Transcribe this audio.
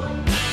Bye.